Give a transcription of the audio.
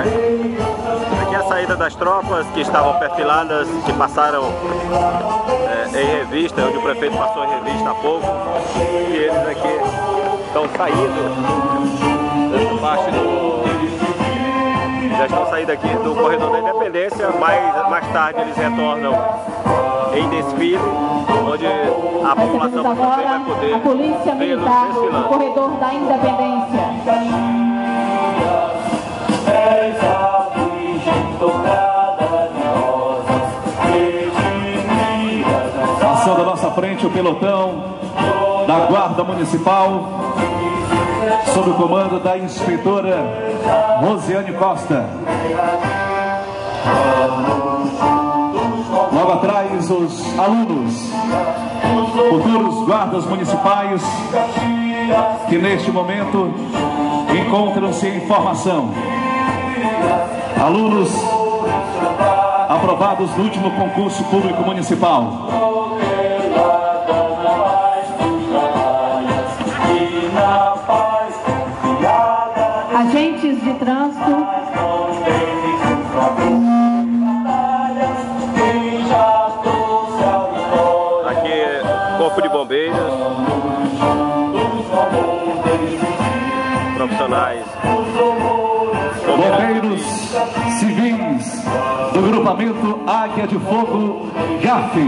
Aqui é a saída das tropas que estavam perfiladas, que passaram é, em revista, onde o prefeito passou em revista há pouco. E eles aqui estão saindo dessa parte do. Já estão saindo aqui do corredor da independência, mas mais tarde eles retornam em desfile, onde a população também vai poder a Polícia Militar no corredor da Independência. À nossa frente o pelotão da Guarda Municipal, sob o comando da inspetora Rosiane Costa. Logo atrás, os alunos, futuros guardas municipais, que neste momento encontram-se em formação. Alunos aprovados no último concurso público municipal. Agentes de trânsito. Aqui, Corpo de Bombeiros. Profissionais. Bombeiros civis do grupamento Águia de Fogo GAF.